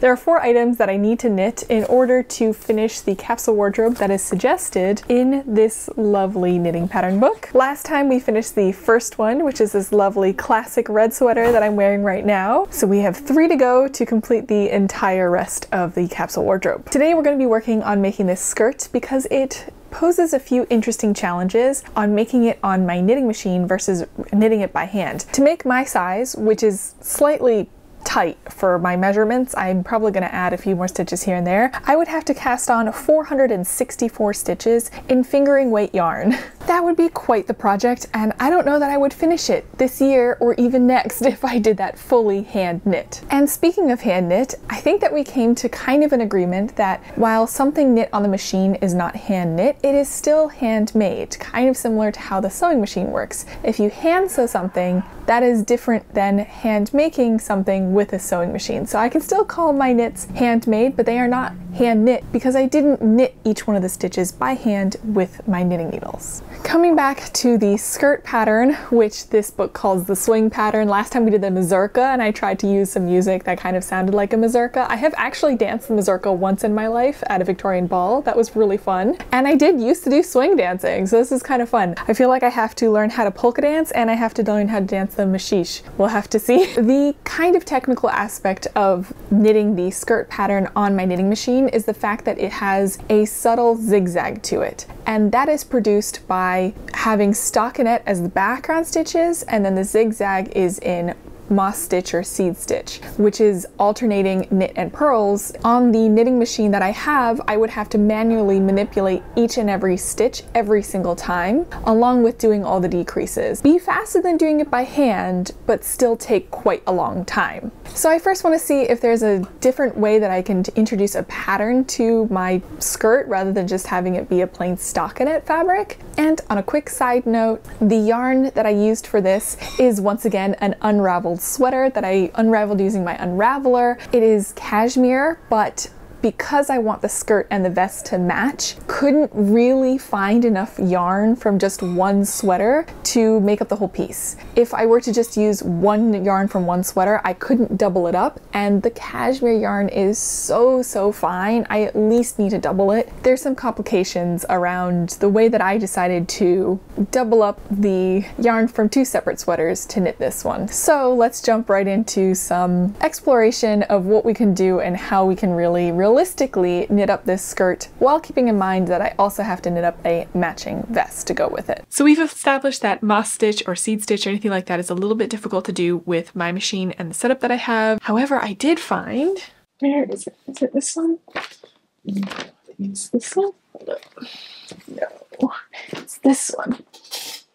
There are four items that I need to knit in order to finish the capsule wardrobe that is suggested in this lovely knitting pattern book. Last time we finished the first one, which is this lovely classic red sweater that I'm wearing right now. So we have three to go to complete the entire rest of the capsule wardrobe. Today we're going to be working on making this skirt because it poses a few interesting challenges on making it on my knitting machine versus knitting it by hand. To make my size, which is slightly tight for my measurements. I'm probably going to add a few more stitches here and there. I would have to cast on 464 stitches in fingering weight yarn. That would be quite the project and I don't know that I would finish it this year or even next if I did that fully hand knit. And speaking of hand knit, I think that we came to kind of an agreement that while something knit on the machine is not hand knit, it is still handmade, kind of similar to how the sewing machine works. If you hand sew something, that is different than hand making something with a sewing machine. So I can still call my knits handmade, but they are not hand knit because I didn't knit each one of the stitches by hand with my knitting needles. Coming back to the skirt pattern, which this book calls the swing pattern. Last time we did the mazurka and I tried to use some music that kind of sounded like a mazurka. I have actually danced the mazurka once in my life at a Victorian ball. That was really fun. And I did used to do swing dancing, so this is kind of fun. I feel like I have to learn how to polka dance and I have to learn how to dance the maxixe. We'll have to see. The kind of technical aspect of knitting the skirt pattern on my knitting machine is the fact that it has a subtle zigzag to it. And that is produced by by having stockinette as the background stitches and then the zigzag is in moss stitch or seed stitch, which is alternating knit and purls. On the knitting machine that I have, I would have to manually manipulate each and every stitch every single time, along with doing all the decreases. Be faster than doing it by hand, but still take quite a long time. So I first want to see if there's a different way that I can introduce a pattern to my skirt rather than just having it be a plain stockinette fabric. And on a quick side note, the yarn that I used for this is once again an unraveled sweater that I unraveled using my unraveler. It is cashmere, but because I want the skirt and the vest to match, couldn't really find enough yarn from just one sweater to make up the whole piece. If I were to just use one yarn from one sweater, I couldn't double it up and the cashmere yarn is so, so fine. I at least need to double it. There's some complications around the way that I decided to double up the yarn from two separate sweaters to knit this one. So let's jump right into some exploration of what we can do and how we can really, really realistically knit up this skirt while keeping in mind that I also have to knit up a matching vest to go with it. So we've established that moss stitch or seed stitch or anything like that is a little bit difficult to do with my machine and the setup that I have. However, I did find, where is it? Is it this one? Is this one? No, it's this one.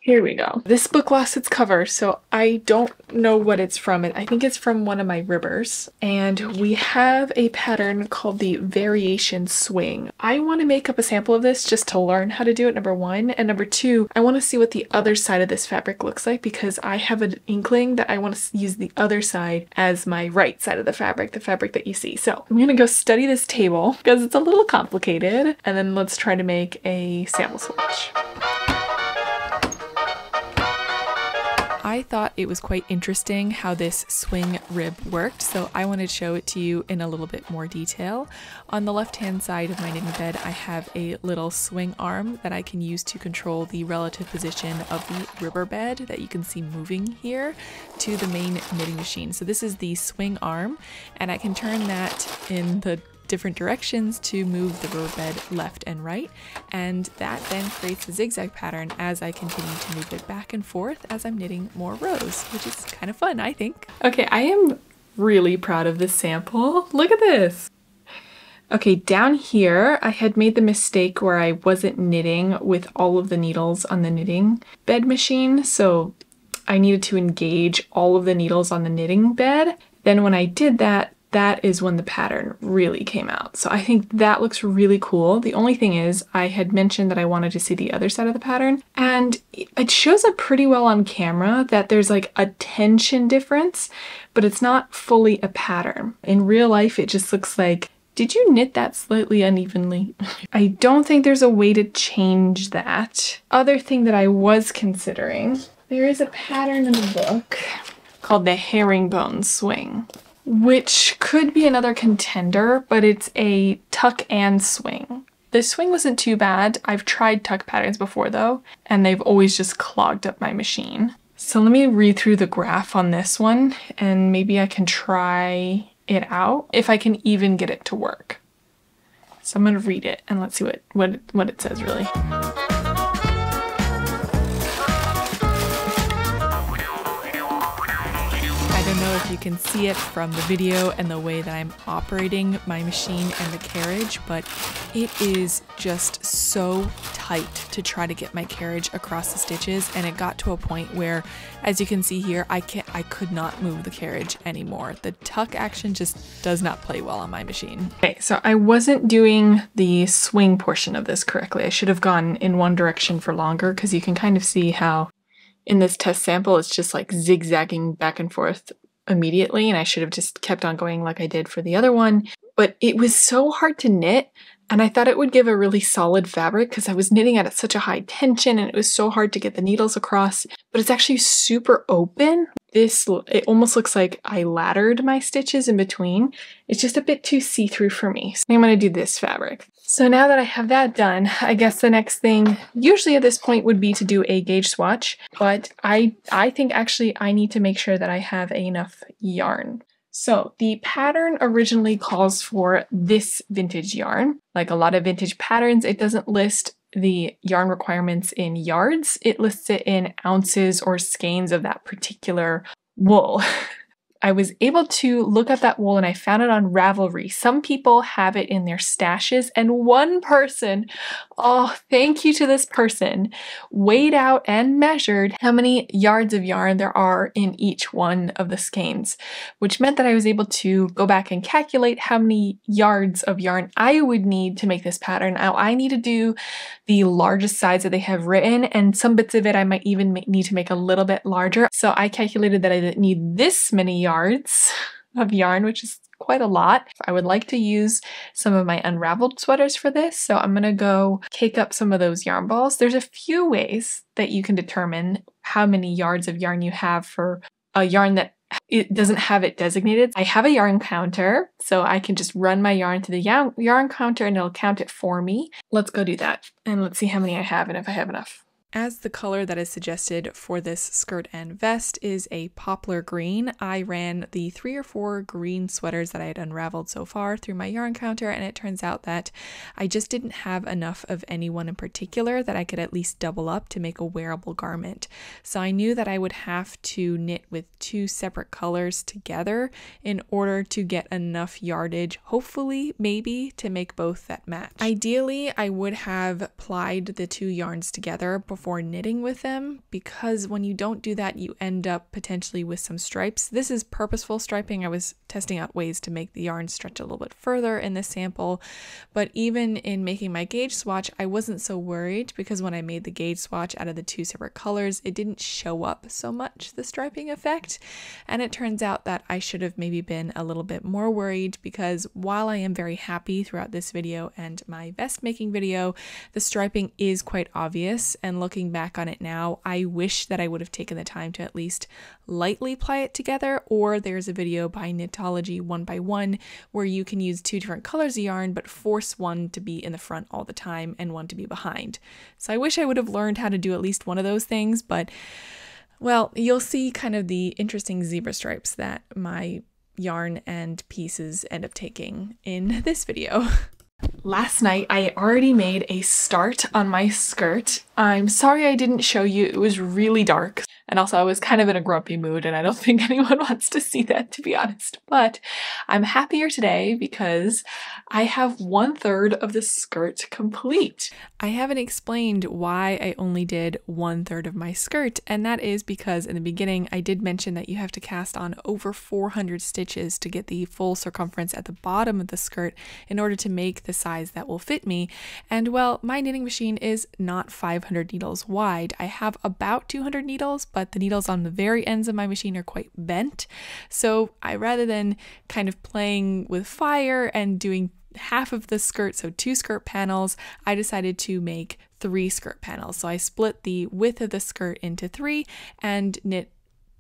Here we go. This book lost its cover, so I don't know what it's from. I think it's from one of my ribbers. And we have a pattern called the Variation Swing. I want to make up a sample of this just to learn how to do it, number one. And number two, I want to see what the other side of this fabric looks like because I have an inkling that I want to use the other side as my right side of the fabric, the fabric that you see. So I'm going to go study this table because it's a little complicated. And then let's try to make a sample swatch. I thought it was quite interesting how this swing rib worked, so I wanted to show it to you in a little bit more detail. On the left hand side of my knitting bed, I have a little swing arm that I can use to control the relative position of the ribber bed that you can see moving here to the main knitting machine. So this is the swing arm, and I can turn that in the different directions to move the ribber bed left and right, and that then creates a zigzag pattern as I continue to move it back and forth as I'm knitting more rows, which is kind of fun, I think. Okay, I am really proud of this sample. Look at this. Okay, down here, I had made the mistake where I wasn't knitting with all of the needles on the knitting bed machine, so I needed to engage all of the needles on the knitting bed. Then when I did that, that is when the pattern really came out. So I think that looks really cool. The only thing is I had mentioned that I wanted to see the other side of the pattern and it shows up pretty well on camera that there's like a tension difference, but it's not fully a pattern. In real life, it just looks like did you knit that slightly unevenly? I don't think there's a way to change that. Other thing that I was considering, there is a pattern in the book called the herringbone swing. Which could be another contender, but it's a tuck and swing. The swing wasn't too bad. I've tried tuck patterns before though, and they've always just clogged up my machine. So let me read through the graph on this one and maybe I can try it out if I can even get it to work. So I'm gonna read it and let's see what, what, what it says really. If you can see it from the video and the way that I'm operating my machine and the carriage, but it is just so tight to try to get my carriage across the stitches and it got to a point where as you can see here I can't I could not move the carriage anymore. The tuck action just does not play well on my machine. Okay, so I wasn't doing the swing portion of this correctly. I should have gone in one direction for longer because you can kind of see how in this test sample, it's just like zigzagging back and forth immediately and I should have just kept on going like I did for the other one. But it was so hard to knit and I thought it would give a really solid fabric because I was knitting at such a high tension and it was so hard to get the needles across. But it's actually super open. This, it almost looks like I laddered my stitches in between. It's just a bit too see-through for me. So I'm going to do this fabric. So now that I have that done, I guess the next thing usually at this point would be to do a gauge swatch, but I, I think actually I need to make sure that I have enough yarn. So the pattern originally calls for this vintage yarn. Like a lot of vintage patterns, it doesn't list the yarn requirements in yards, it lists it in ounces or skeins of that particular wool. I was able to look up that wool and I found it on Ravelry. Some people have it in their stashes, and one person, oh, thank you to this person, weighed out and measured how many yards of yarn there are in each one of the skeins, which meant that I was able to go back and calculate how many yards of yarn I would need to make this pattern. Now, I need to do the largest size that they have written, and some bits of it I might even need to make a little bit larger. So I calculated that I need this many yards yards of yarn, which is quite a lot. I would like to use some of my unraveled sweaters for this, so I'm gonna go cake up some of those yarn balls. There's a few ways that you can determine how many yards of yarn you have for a yarn that it doesn't have it designated. I have a yarn counter, so I can just run my yarn to the yarn counter and it'll count it for me. Let's go do that and let's see how many I have and if I have enough. As the color that is suggested for this skirt and vest is a poplar green, I ran the three or four green sweaters that I had unraveled so far through my yarn counter, and it turns out that I just didn't have enough of any one in particular that I could at least double up to make a wearable garment. So I knew that I would have to knit with two separate colors together in order to get enough yardage, hopefully, maybe, to make both that match. Ideally, I would have plied the two yarns together before before knitting with them because when you don't do that, you end up potentially with some stripes. This is purposeful striping. I was testing out ways to make the yarn stretch a little bit further in this sample, but even in making my gauge swatch, I wasn't so worried because when I made the gauge swatch out of the two separate colors, it didn't show up so much, the striping effect. And it turns out that I should have maybe been a little bit more worried because while I am very happy throughout this video and my vest making video, the striping is quite obvious and look looking back on it now, I wish that I would have taken the time to at least lightly ply it together. Or there's a video by Knitology one by one where you can use two different colors of yarn but force one to be in the front all the time and one to be behind. So I wish I would have learned how to do at least one of those things, but well, you'll see kind of the interesting zebra stripes that my yarn and pieces end up taking in this video. Last night I already made a start on my skirt. I'm sorry I didn't show you, it was really dark. And also I was kind of in a grumpy mood and I don't think anyone wants to see that to be honest. But I'm happier today because I have one third of the skirt complete. I haven't explained why I only did one third of my skirt and that is because in the beginning I did mention that you have to cast on over 400 stitches to get the full circumference at the bottom of the skirt in order to make the size that will fit me. And well, my knitting machine is not 500 needles wide. I have about 200 needles, but the needles on the very ends of my machine are quite bent. So I rather than kind of playing with fire and doing half of the skirt, so two skirt panels, I decided to make three skirt panels. So I split the width of the skirt into three and knit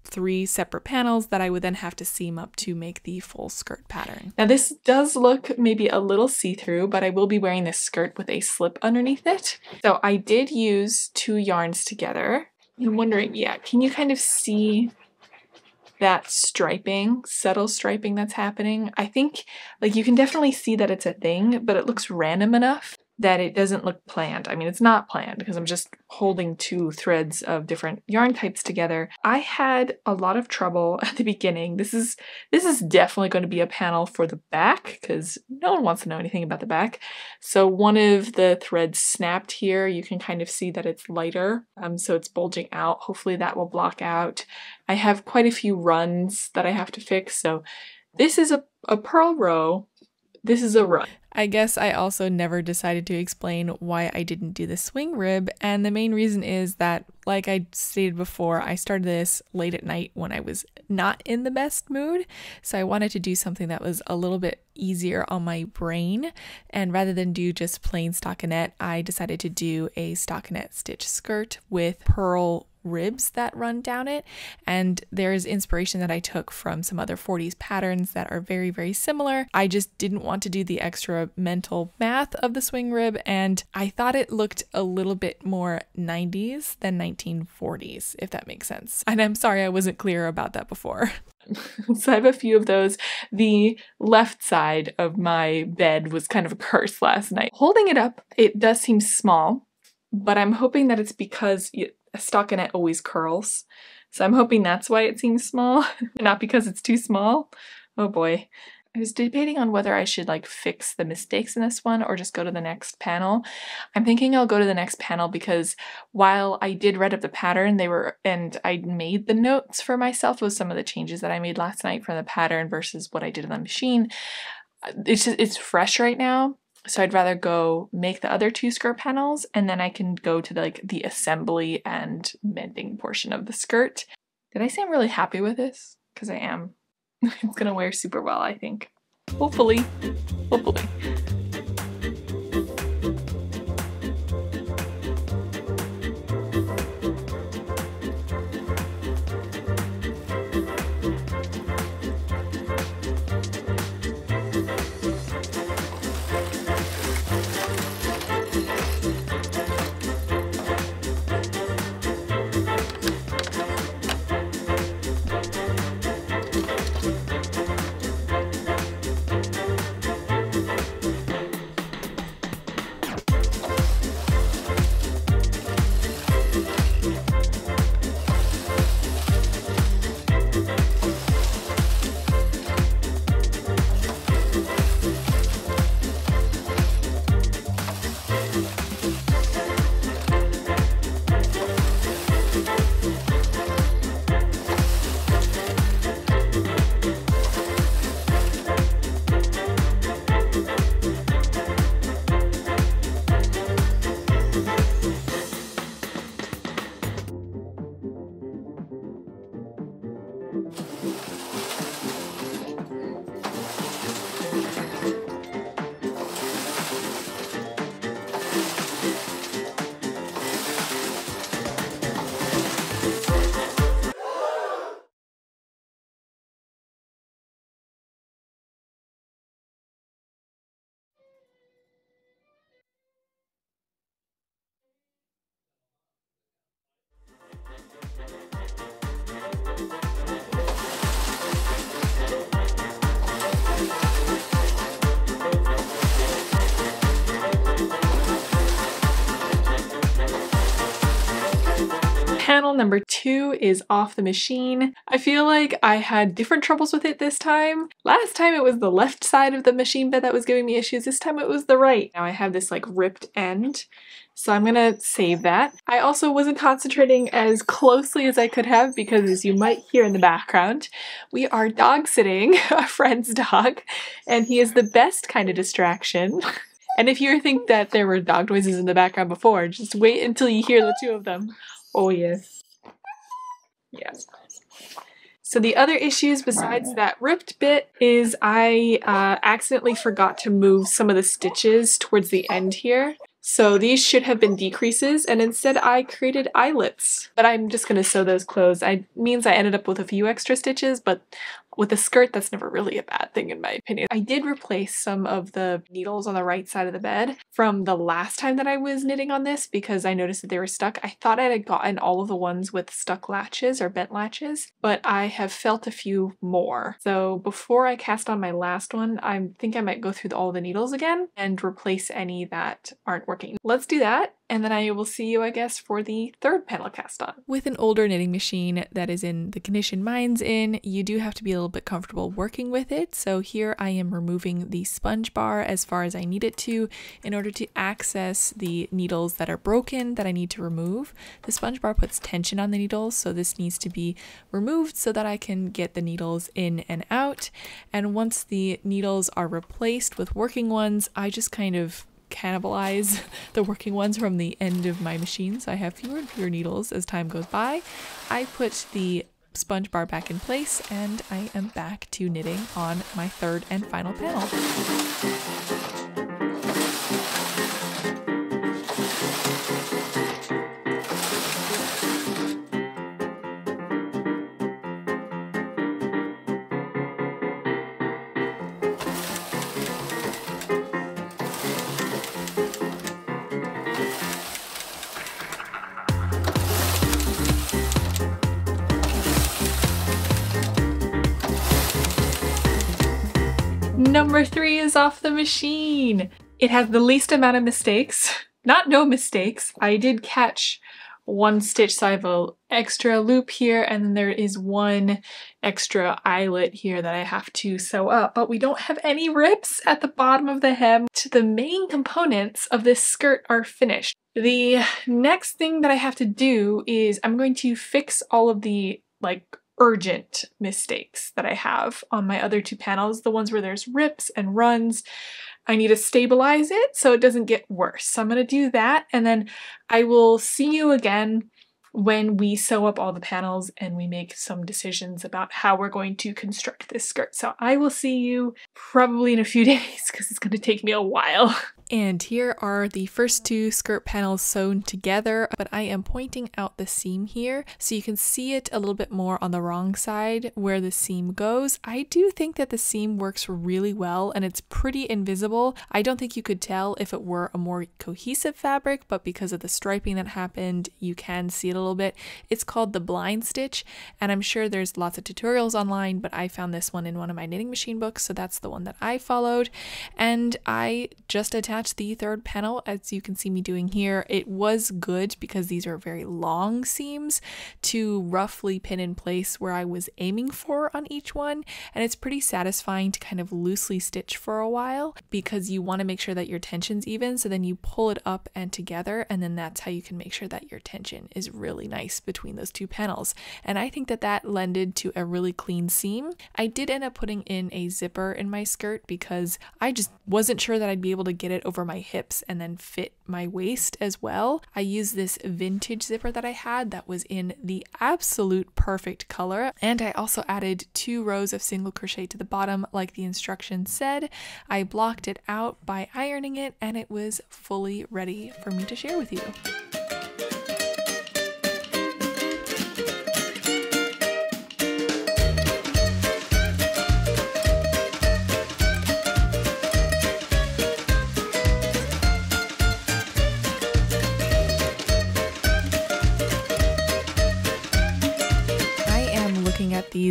three separate panels that I would then have to seam up to make the full skirt pattern. Now this does look maybe a little see-through, but I will be wearing this skirt with a slip underneath it. So I did use two yarns together. I'm wondering, yeah, can you kind of see that striping, subtle striping that's happening? I think like you can definitely see that it's a thing, but it looks random enough that it doesn't look planned. I mean, it's not planned because I'm just holding two threads of different yarn types together. I had a lot of trouble at the beginning. This is this is definitely going to be a panel for the back because no one wants to know anything about the back. So one of the threads snapped here. You can kind of see that it's lighter, um, so it's bulging out. Hopefully that will block out. I have quite a few runs that I have to fix. So this is a, a purl row this is a run. I guess I also never decided to explain why I didn't do the swing rib, and the main reason is that, like I stated before, I started this late at night when I was not in the best mood, so I wanted to do something that was a little bit easier on my brain, and rather than do just plain stockinette, I decided to do a stockinette stitch skirt with purl ribs that run down it. And there's inspiration that I took from some other 40s patterns that are very, very similar. I just didn't want to do the extra mental math of the swing rib, and I thought it looked a little bit more 90s than 1940s, if that makes sense. And I'm sorry I wasn't clear about that before. so I have a few of those. The left side of my bed was kind of a curse last night. Holding it up, it does seem small, but I'm hoping that it's because a stockinette always curls. So I'm hoping that's why it seems small, not because it's too small. Oh boy. I was debating on whether I should like fix the mistakes in this one or just go to the next panel. I'm thinking I'll go to the next panel because while I did read up the pattern, they were and I made the notes for myself with some of the changes that I made last night from the pattern versus what I did on the machine. Uh, it's just it's fresh right now. So I'd rather go make the other two skirt panels and then I can go to the, like the assembly and mending portion of the skirt. Did I say I'm really happy with this? Because I am. it's gonna wear super well, I think. Hopefully. Hopefully. Panel number two is off the machine. I feel like I had different troubles with it this time. Last time it was the left side of the machine bed that was giving me issues. This time it was the right. Now I have this like ripped end. So I'm gonna save that. I also wasn't concentrating as closely as I could have because as you might hear in the background, we are dog sitting a friend's dog and he is the best kind of distraction. And if you think that there were dog noises in the background before, just wait until you hear the two of them. Oh, yes. Yes. So the other issues besides that ripped bit is I uh, accidentally forgot to move some of the stitches towards the end here. So these should have been decreases and instead I created eyelets. But I'm just going to sew those closed. I means I ended up with a few extra stitches, but with a skirt, that's never really a bad thing in my opinion. I did replace some of the needles on the right side of the bed from the last time that I was knitting on this because I noticed that they were stuck. I thought I had gotten all of the ones with stuck latches or bent latches, but I have felt a few more. So before I cast on my last one, I think I might go through all the needles again and replace any that aren't working. Let's do that and then I will see you, I guess, for the third panel cast on. With an older knitting machine that is in the condition mine's in, you do have to be a little bit comfortable working with it. So here I am removing the sponge bar as far as I need it to in order to access the needles that are broken that I need to remove. The sponge bar puts tension on the needles, so this needs to be removed so that I can get the needles in and out. And once the needles are replaced with working ones, I just kind of cannibalize the working ones from the end of my machine, so I have fewer and fewer needles as time goes by. I put the sponge bar back in place and I am back to knitting on my third and final panel. Is off the machine. It has the least amount of mistakes. Not no mistakes. I did catch one stitch, so I have an extra loop here, and then there is one extra eyelet here that I have to sew up, but we don't have any rips at the bottom of the hem. The main components of this skirt are finished. The next thing that I have to do is I'm going to fix all of the like urgent mistakes that I have on my other two panels, the ones where there's rips and runs. I need to stabilize it so it doesn't get worse. So I'm going to do that and then I will see you again when we sew up all the panels and we make some decisions about how we're going to construct this skirt. So I will see you probably in a few days because it's going to take me a while. And here are the first two skirt panels sewn together, but I am pointing out the seam here so you can see it a little bit more on the wrong side where the seam goes. I do think that the seam works really well and it's pretty invisible. I don't think you could tell if it were a more cohesive fabric, but because of the striping that happened, you can see it a little bit. It's called the blind stitch, and I'm sure there's lots of tutorials online, but I found this one in one of my knitting machine books, so that's the one that I followed. And I just attached the third panel as you can see me doing here. It was good because these are very long seams to roughly pin in place where I was aiming for on each one and it's pretty satisfying to kind of loosely stitch for a while because you want to make sure that your tension's even so then you pull it up and together and then that's how you can make sure that your tension is really nice between those two panels and I think that that lended to a really clean seam. I did end up putting in a zipper in my skirt because I just wasn't sure that I'd be able to get it over my hips and then fit my waist as well. I used this vintage zipper that I had that was in the absolute perfect color. And I also added two rows of single crochet to the bottom like the instructions said. I blocked it out by ironing it and it was fully ready for me to share with you.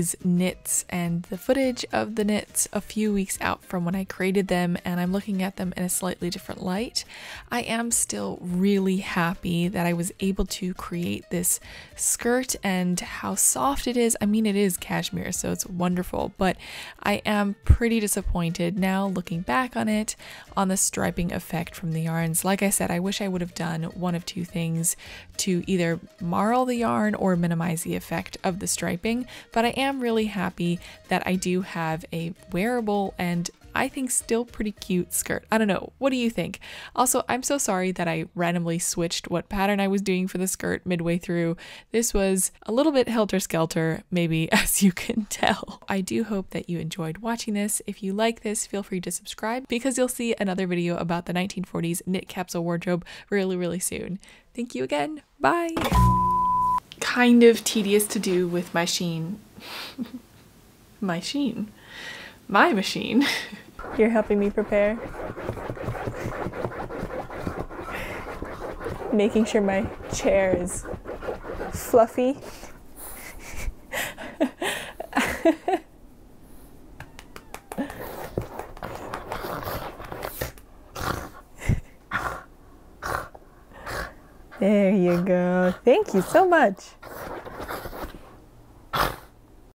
These knits and the footage of the knits a few weeks out from when I created them and I'm looking at them in a slightly different light. I am still really happy that I was able to create this skirt and how soft it is. I mean, it is cashmere, so it's wonderful, but I am pretty disappointed now looking back on it on the striping effect from the yarns. Like I said, I wish I would have done one of two things to either marl the yarn or minimize the effect of the striping, but I am really happy that I do have a wearable and I think still pretty cute skirt. I don't know. What do you think? Also, I'm so sorry that I randomly switched what pattern I was doing for the skirt midway through. This was a little bit helter-skelter, maybe, as you can tell. I do hope that you enjoyed watching this. If you like this, feel free to subscribe because you'll see another video about the 1940s knit capsule wardrobe really, really soon. Thank you again. Bye! Kind of tedious to do with my Shein. my Shein. My machine. You're helping me prepare. Making sure my chair is fluffy. There you go. Thank you so much.